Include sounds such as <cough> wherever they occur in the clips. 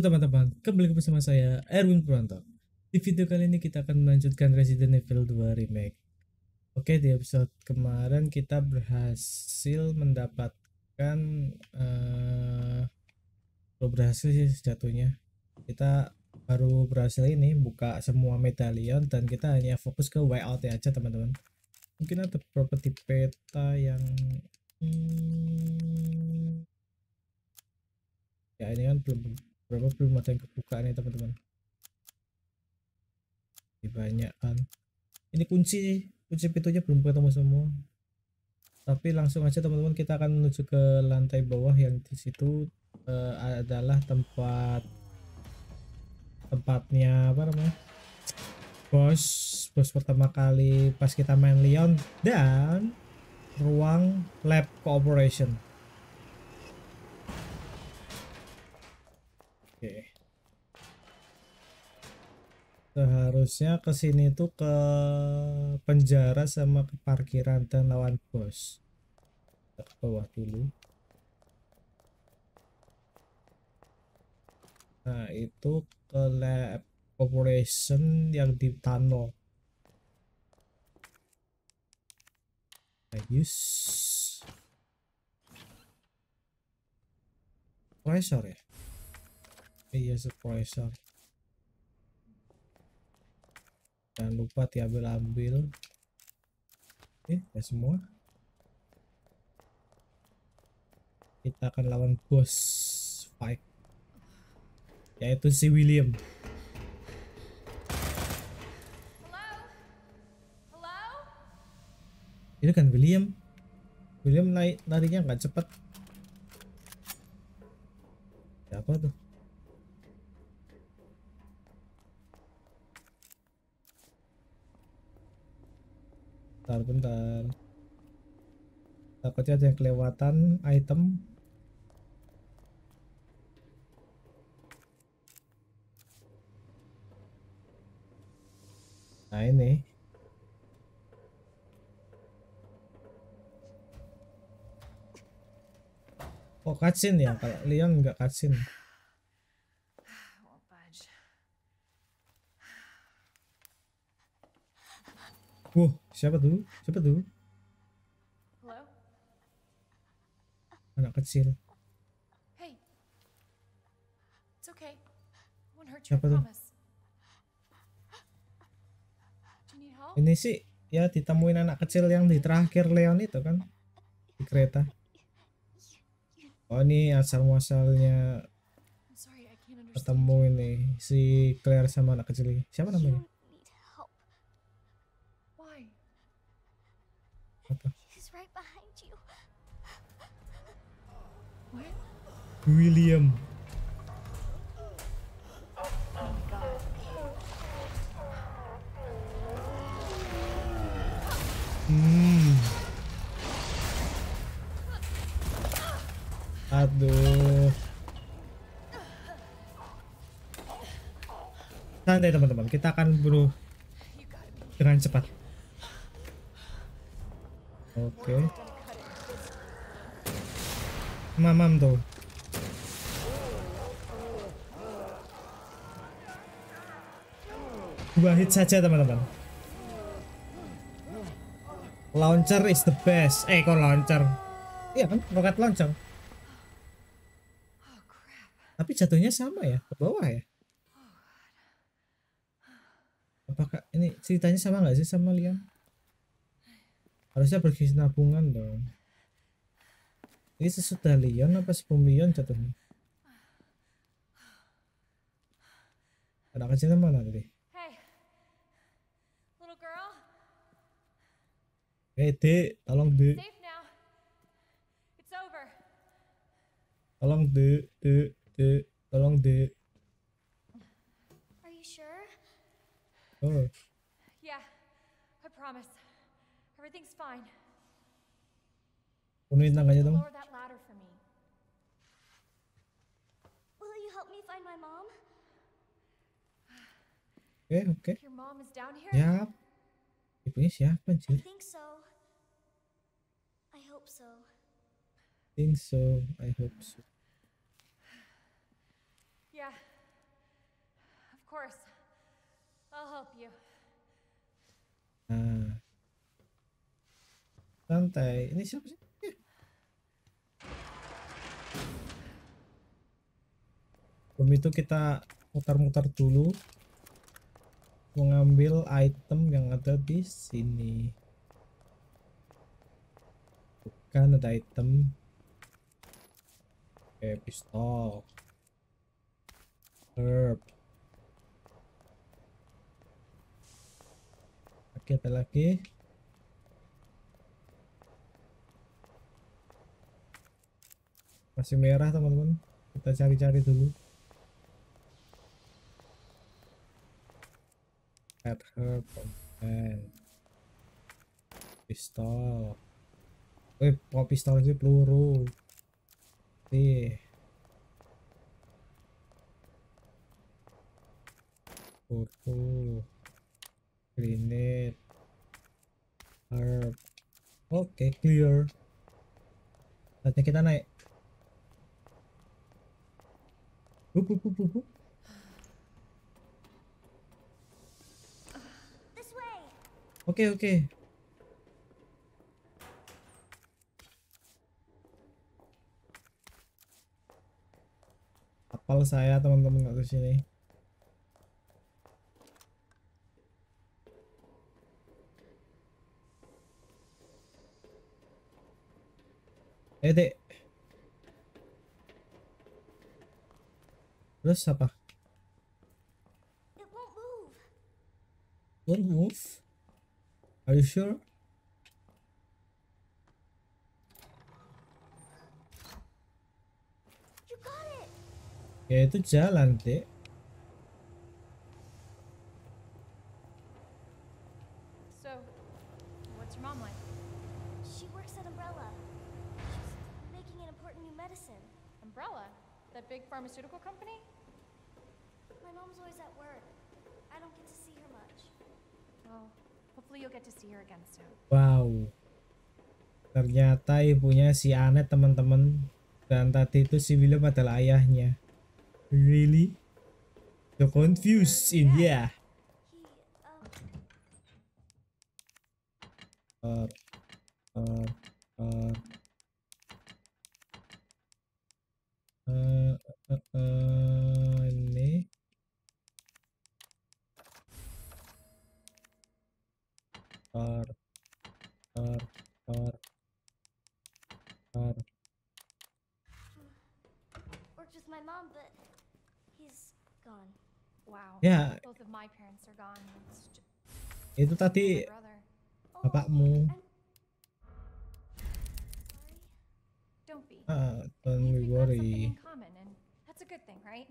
teman-teman, kembali bersama saya Erwin Purwanto. Di video kali ini kita akan melanjutkan Resident Evil 2 Remake. Oke, di episode kemarin kita berhasil mendapatkan uh, berhasil sih jatuhnya. Kita baru berhasil ini buka semua medalion dan kita hanya fokus ke out aja teman-teman. Mungkin ada properti peta yang hmm, ya ini kan belum berapa belum ada yang kebuka nih teman-teman? Banyak kan? Ini kunci kunci pintunya belum ketemu semua. Tapi langsung aja teman-teman kita akan menuju ke lantai bawah yang di situ uh, adalah tempat tempatnya apa namanya? Bos bos pertama kali pas kita main Leon dan ruang lab cooperation Seharusnya ke sini tuh ke penjara sama ke parkiran dan lawan bos. Kita ke bawah dulu. Nah, itu ke lab operation yang di tunnel. Ayus. Pressure ya? iya suppressor jangan lupa diambil ambil. Eh ya semua. Kita akan lawan bos fight yaitu si William. Ini kan William. William naik larinya nggak cepat siapa tuh bentar bentar. Takutnya ada yang kelewatan item. Nah ini. Oh cutscene ya? Kalau Leon nggak cutscene Wow, siapa tuh? Siapa tuh? Halo? Anak kecil. Hey. It's okay. Won't hurt you, siapa tuh? Ini sih ya ditemuin anak kecil yang di terakhir Leon itu kan di kereta. Oh ini asal muasalnya ketemu ini si Claire sama anak kecil ini. Siapa namanya? Apa William. Hmm. Aduh. Santai teman-teman. Kita akan bunuh dengan cepat Oke. Okay. Mamam tuh. Dua hit saja teman-teman. Launcher is the best. Eh kok launcher? Iya kan, roket launcher. Tapi jatuhnya sama ya, ke bawah ya. Apakah ini ceritanya sama nggak sih sama Liam? Harusnya nabungan dong. Ini sesudah Leon apa sebelum Leon jatuhnya ada kecilnya mana tadi? Hey dek tolong dek tolong dek dek dek tolong dek Are you sure? Oh. Yeah, I promise. Everything's fine. Punuin tangganya dong. Will you help me find my mom? Okay. Okay. Your mom is down here? Ya. Ibunya siapa, sih? I think so. I hope so. Think so. I hope so. Yeah. Of course. I'll help you. Nah. Santai. Ini siapa sih? Eh. Sebelum itu kita mutar-mutar dulu mengambil item yang ada di sini. Bukan ada item. Oke, pistol. Herb. Oke, ada lagi. Masih merah, teman-teman. Kita cari-cari dulu. Red herb, and pistol. Eh, kok pistol sih peluru? Nih. Peluru. Grenade. Herb. Oke, clear. Saatnya kita naik. Oke, oke. Apal saya teman-teman ke sini. Eh, Dek. Terus apa? It won't move. Won't move? Are you sure? You got it. Ya itu jalan, Dek. Wow. Ternyata ibunya si Anet teman-teman dan tadi itu si William adalah ayahnya. Really? So confused in yeah. He, um, Or, or, or. Eh, eh, eh, ini or, or, or, or. worked with my mom, but he's gone. Wow. Ya, Both of my parents are gone. It's just itu tadi my brother. Oh, bapakmu. I'm sorry. Don't be. Ah, don't Means be we've got something worry. in common, and that's a good thing, right?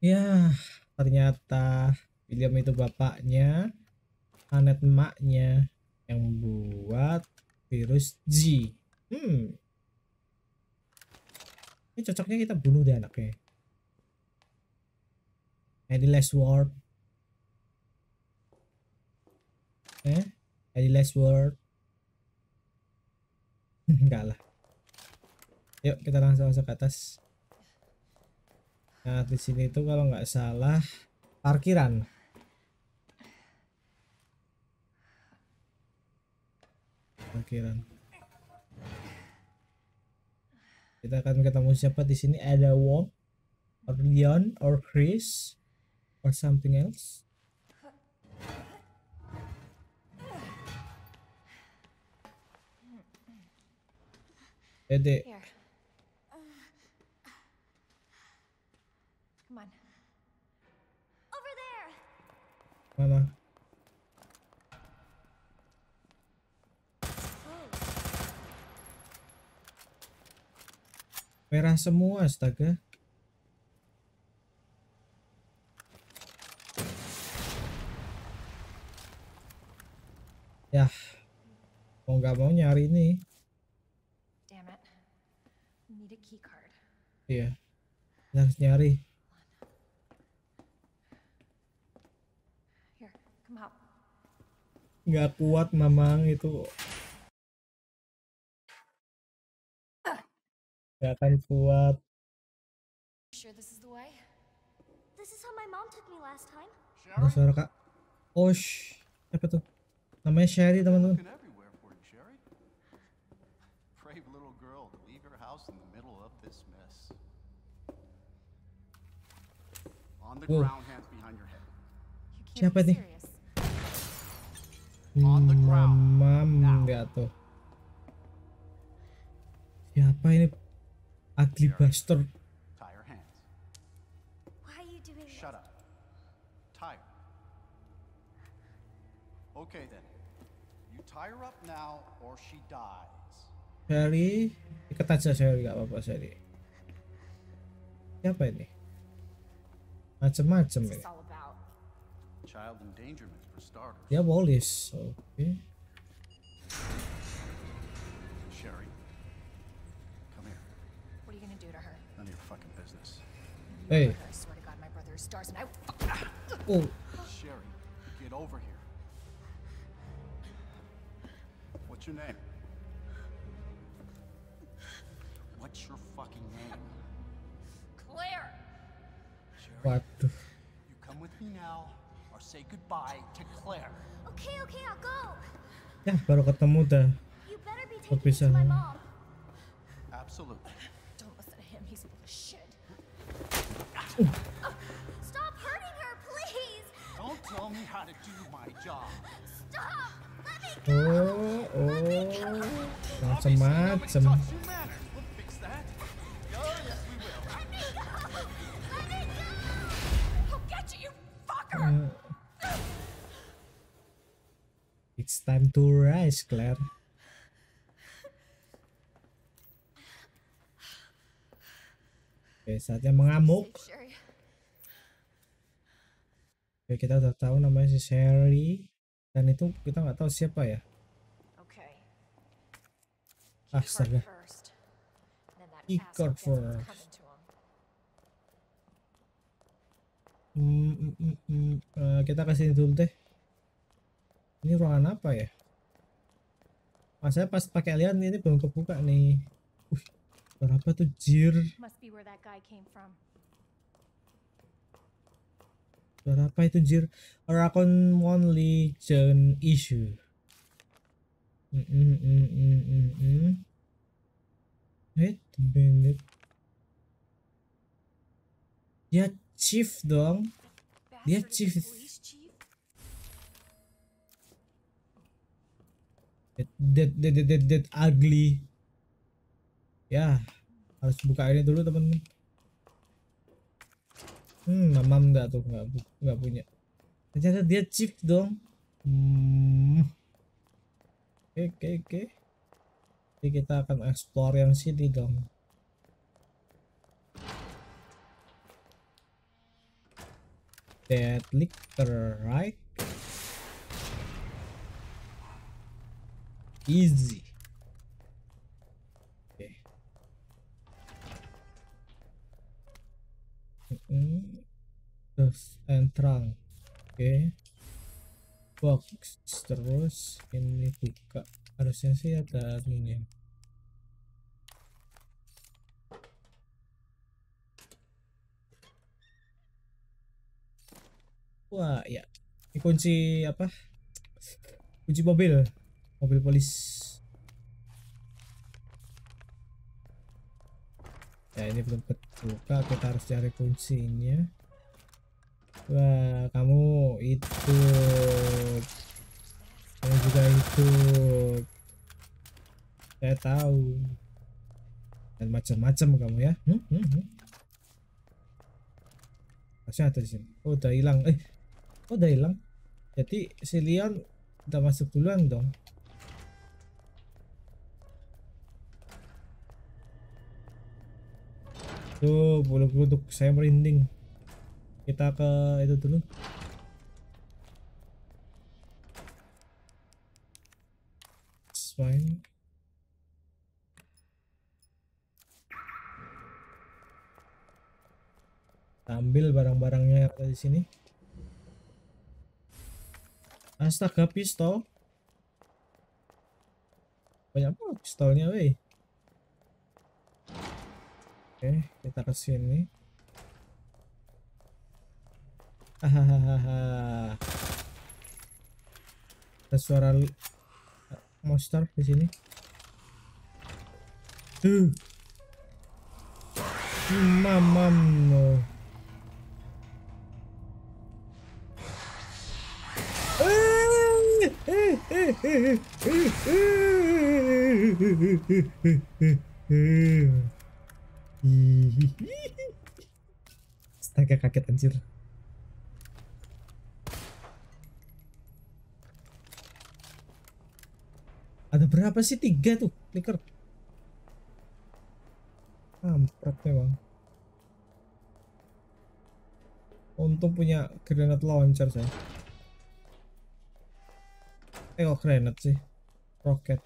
Ya, ternyata William itu bapaknya, Anet emaknya yang buat virus G. Hmm. Ini cocoknya kita bunuh deh anaknya. Any last word? Eh? Any last word? <laughs> Enggak lah. Yuk kita langsung masuk ke atas. Nah di sini tuh kalau nggak salah parkiran. Parkiran. Kita akan ketemu siapa di sini? Ada Wong, or Leon, or Chris, or something else. Dede, Here. Come on. Over there. mana? Merah semua, astaga. Ya, mau nggak mau nyari nih. Damn it. We need a key card. Iya, harus nyari. Here, come help. Nggak kuat, mamang itu. Nggak akan kuat. sure this is the way? This is how my mom took me last time. Ada suara kak. Osh. Apa tuh? Namanya Sherry teman-teman. Looking everywhere for you, Sherry. Brave little girl to leave her house in the middle of this mess. On the Whoa. ground, hands behind your head. You can't Siapa be nih? serious. On the ground. Mamam jatuh. Siapa ini? Ugly bastard. Tie her hands. Why are you doing this? Shut up. Tie her. Okay then. You tie her up now or she dies. Sherry, ikat aja Sherry, gak apa-apa Sherry. Siapa ini? Macem-macem What's ini. this all about? Child endangerment for starters. Dia polis. Oke. Sherry. Come here. What are you gonna do to her? None of your fucking business. Hey. I swear to God, my brother is stars and I. Oh, Sherry, get over here. What's your name? Waduh. you come with me now or say goodbye to Claire. Okay, okay, I'll go. Ya, baru ketemu dah. You better be taking my mom. Absolutely. Don't listen to him, he's full of shit. Stop hurting her, please. Don't tell me how to do my job. Stop. Let me go. Oh, oh. It's time to rise, Claire. Oke, saatnya mengamuk. Oke, kita udah tahu namanya si Sherry. Dan itu kita nggak tahu siapa ya. Okay. Astaga. Card first. Hmm, hmm, hmm, hmm. Eh, kita kasih dulu deh. Ini ruangan apa ya? Masanya pas pakai alien ini belum kebuka nih. Wih, berapa tuh jir? Berapa itu jir? Raccoon One Legion issue. Hmm, hmm. Wait a minute. Ya chief dong. Dia chief. That that that that, that, ugly. Ya, harus buka ini dulu teman-teman. Hmm, mamam enggak tuh, enggak bu- enggak punya. Ternyata dia chief dong. Hmm. Oke, oke, oke. Jadi kita akan explore yang sini dong. Dead liquor, right? Easy. Oke. Mm-mm. Terus and trunk. Oke. Box terus ini buka. Harusnya sih ada ini. Wah, ya. Ini kunci apa? Kunci mobil. Mobil polis. Ya, ini belum kebuka. Kita harus cari kuncinya. Wah, kamu itu. Kamu juga itu. Saya tahu. Dan macam-macam kamu ya. Hmm, hmm, hmm. Harusnya ada di sini. Oh, udah hilang. Eh, oh, udah hilang. Jadi si Leon udah masuk duluan dong. Tuh, bulu kuduk saya merinding. Kita ke itu dulu. Kita ambil barang-barangnya yang di sini. Astaga pistol. Banyak banget pistolnya, weh. Oke, kita ke sini. Hahaha. Ada suara monster di sini. Tuh. Mamam no. <laughs> Astaga kaget anjir. Ada berapa sih? Tiga tuh, flicker. Kampret memang. Untung punya granate launcher saya. Eh kok granate sih? Roket.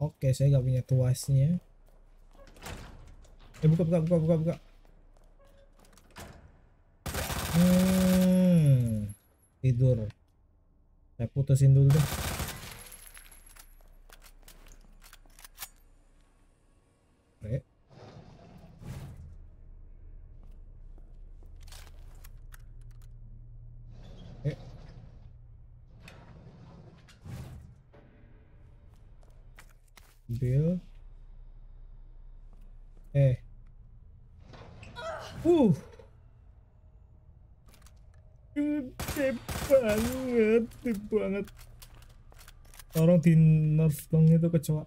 Oke, saya nggak punya tuasnya. Eh buka buka buka buka buka. Hmm, tidur. Saya putusin dulu deh. Ambil. Eh. Uh. Gede banget, gede banget. Orang di nerf dong itu kecoa.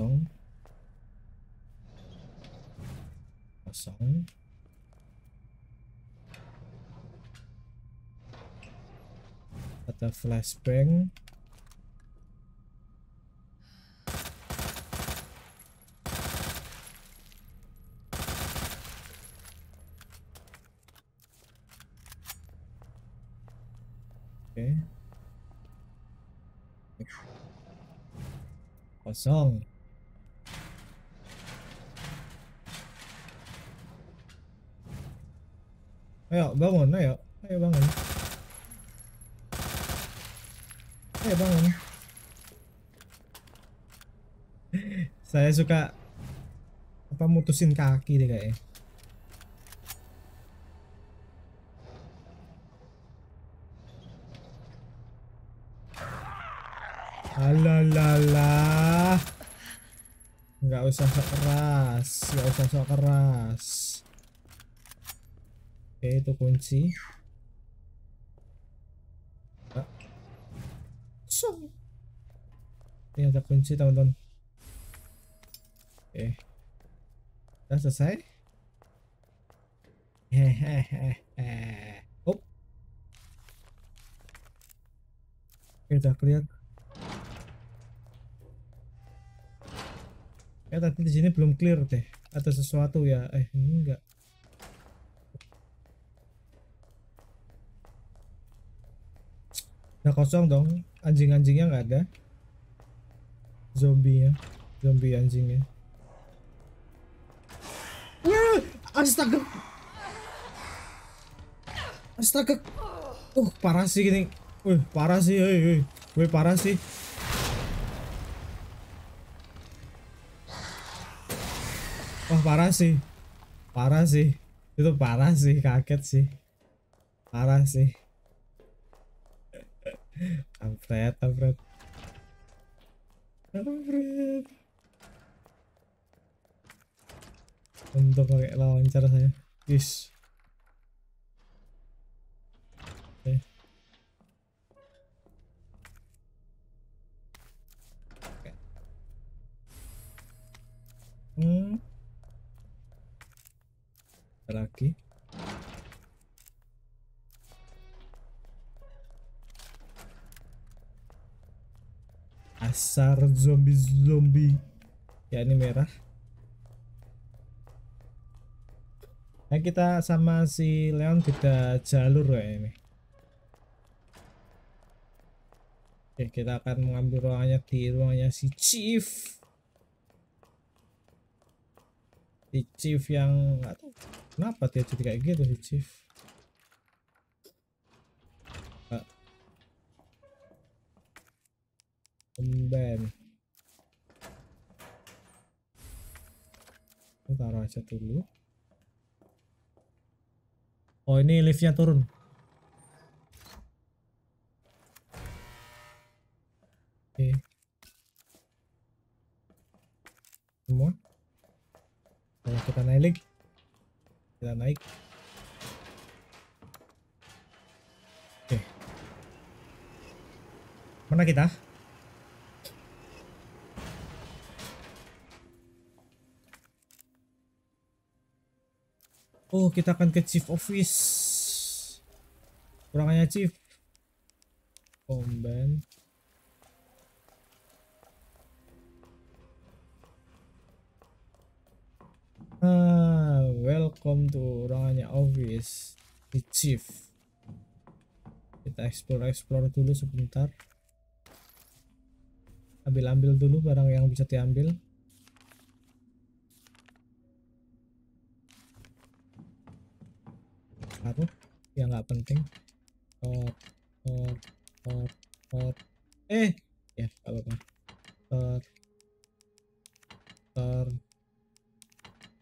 Dong. Kosong. Ada flashbang. Oke. Kosong. Ayo bangun, ayo, ayo bangun. Ayo bangun. <laughs> Saya suka apa mutusin kaki deh kayaknya. Alalala. Nggak usah sok keras, nggak usah sok keras. Oke, itu kunci. Ah. Ini ada kunci, teman-teman. Oke. Udah selesai? Hehehe. Up. Oke, udah clear. Ya tadi di sini belum clear deh. Ada sesuatu ya? Eh, enggak. Udah kosong dong. Anjing-anjingnya nggak ada. Zombinya. Zombie anjingnya. Wah, astaga. Astaga. Uh, parah sih gini. Wih, parah sih, hei, hei. Wih, parah sih. Parah sih. Parah sih. Itu parah sih, kaget sih. Parah sih. <laughs> Kampret, kampret. Kampret. Untuk pakai launcher saya. Yes. Hmm. Lagi. Asar zombie-zombie. Ya ini merah. Nah kita sama si Leon beda jalur ya ini. Oke kita akan mengambil ruangannya di ruangannya si Chief di chief yang nggak tahu. Kenapa dia jadi kayak gitu di chief? Kemben. Ini taruh aja dulu. Oh ini liftnya turun. Naik lagi. Kita naik. Oke. Mana kita? Oh, kita akan ke Chief Office. Kurangannya Chief. Combine. Ah, welcome to ruangannya office di Chief. Kita explore-explore dulu sebentar. Ambil-ambil dulu barang yang bisa diambil. taruh yang nggak penting tot tot tot tot eh ya kalau apa tot tor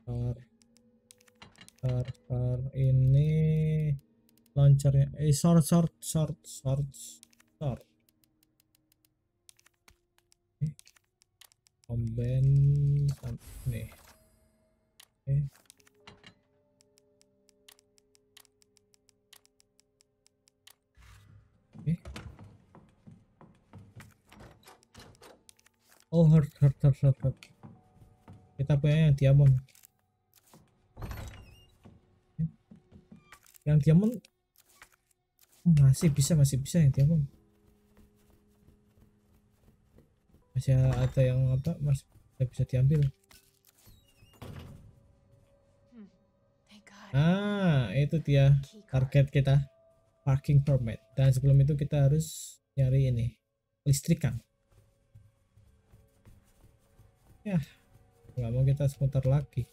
tor tor tor ini launchernya eh short short short short short eh combine nih eh Oke. Oh, hurt, hurt, hurt, hurt, hurt. Kita punya yang diamond. Yang diamond oh, masih bisa, masih bisa yang diamond. Masih ada yang apa? Mas bisa diambil. God. Ah, itu dia target kita parking permit dan sebelum itu kita harus nyari ini listrikan ya nggak mau kita sebentar lagi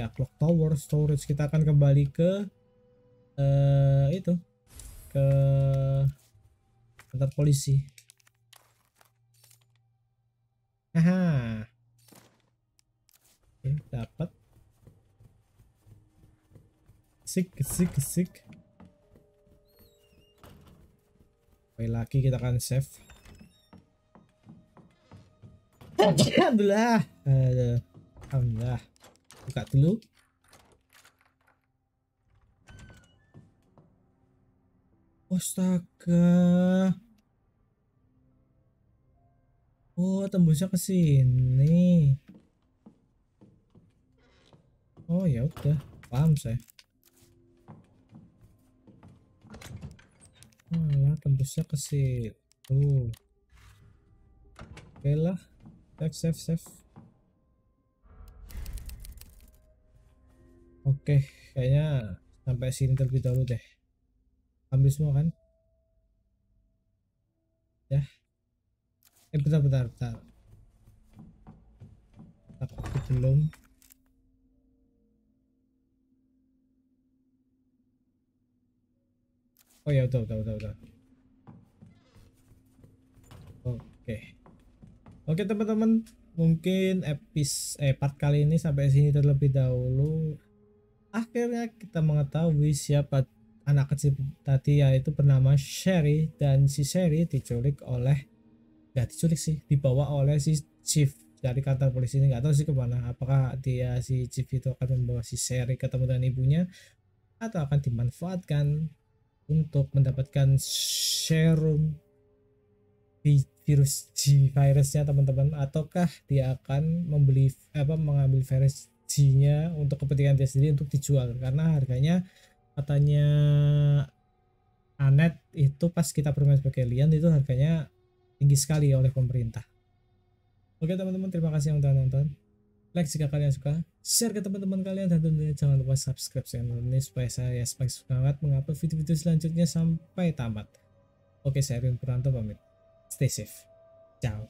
ya clock tower storage kita akan kembali ke eh itu ke kantor polisi Aha. Oke, dapat sik sik sik Sekali lagi kita akan save. Alhamdulillah. Alhamdulillah. Buka dulu. Astaga. Oh, tembusnya ke sini. Oh, ya udah. Paham saya. Alah, tembusnya ke situ. Oke lah. Save, save, save. Oke, kayaknya sampai sini terlebih dahulu deh. Ambil semua kan? Ya. Eh, bentar, bentar, bentar. Takut belum. Oh ya udah udah udah udah. Oke. Oke teman-teman, mungkin epis eh part kali ini sampai sini terlebih dahulu. Akhirnya kita mengetahui siapa anak kecil tadi yaitu bernama Sherry. Dan si Sherry diculik oleh nggak diculik sih dibawa oleh si Chief dari kantor polisi ini. Nggak tahu sih ke mana. Apakah dia si Chief itu akan membawa si Sherry ketemu dengan ibunya atau akan dimanfaatkan untuk mendapatkan serum vi- virus G virusnya teman-teman? Ataukah dia akan membeli apa mengambil virus G-nya untuk kepentingan dia sendiri untuk dijual karena harganya katanya Anet itu pas kita bermain sebagai Lian itu harganya tinggi sekali oleh pemerintah. Oke teman-teman terima kasih yang udah nonton. Like jika kalian suka, share ke teman-teman kalian dan tentunya jangan lupa subscribe channel ini supaya saya semakin semangat mengupload video-video selanjutnya sampai tamat. Oke saya Rian Puranto pamit. Stay safe. Ciao.